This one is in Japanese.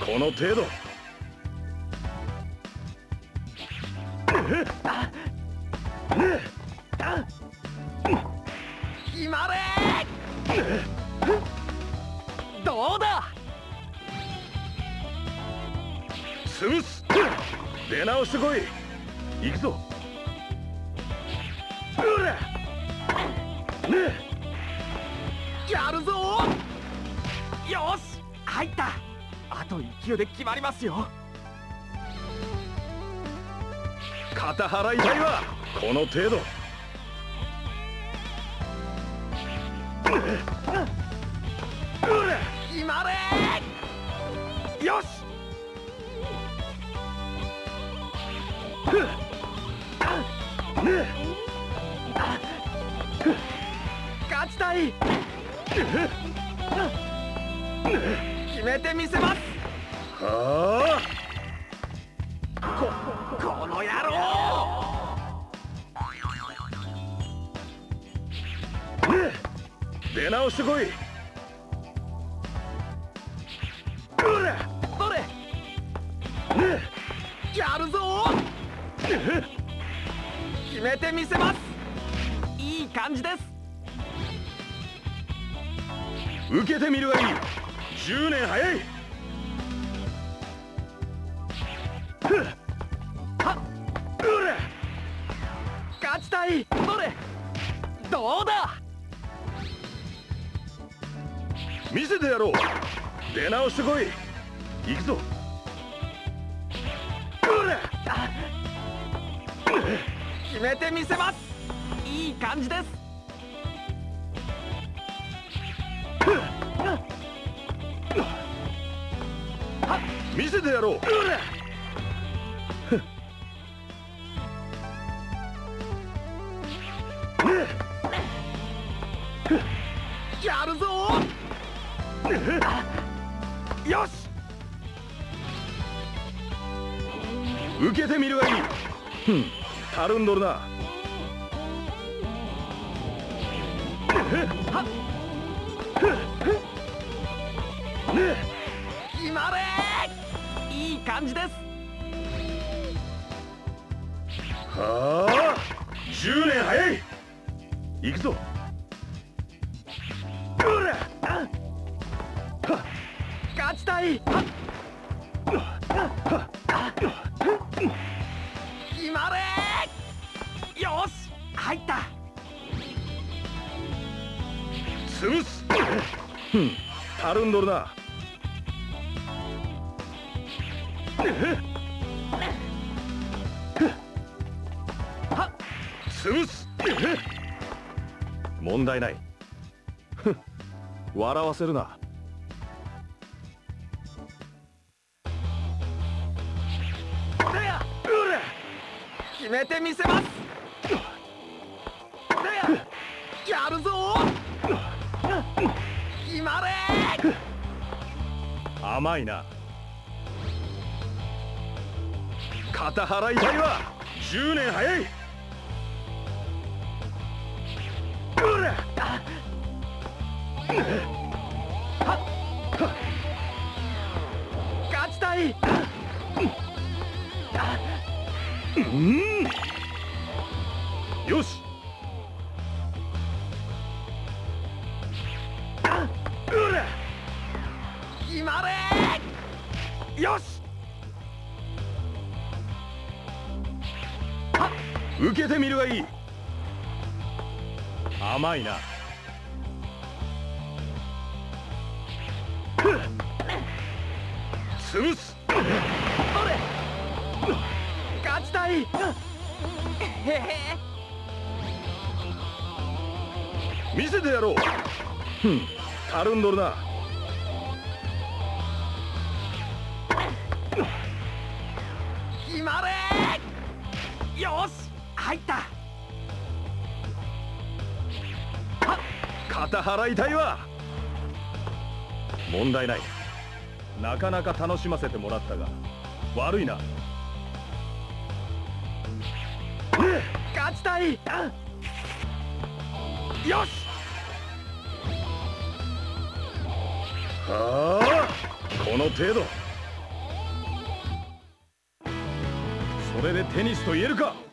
この程度。決まれどうだ？潰す出直してこい。行くぞ。やるぞ。よし。入ったあと1球で決まりますよ。肩払いたいわこの程度。決まれ！よし！勝ちたい決めてみせます。はここの野郎。出直してこい。うらどれ？やるぞ。決めてみせます。いい感じです。受けてみるがいい。10年早い。はっ。うら勝ちたい。どれ？どうだ？見せてやろう。出直してこい。行くぞ。うら決めてみせます。いい感じです。はっ見せてやろう。やるぞ。よし。受けてみるがいい。ふんたるんどるな。はっ決まれいい感じです。はあ10年早い。行くぞ。うら勝ちたい。決まれ。よし。入った。潰す。ふん。たるんどるな。潰す。問題ない。笑わせるな。決めてみせます。やるぞ。決まれ。甘いな肩払いたいわ。10年早い。うら。勝ちたい。うん。よし。うら。決まれ。よし。受けてみるがいい。甘いな。潰す。どれ勝ちたい。へへ見せてやろう。ふんたるんどるな。決まれ。よし。入った。肩払いたいわ。問題ない。なかなか楽しませてもらったが悪いな。勝ちたい。よし。はあこの程度。それでテニスと言えるか。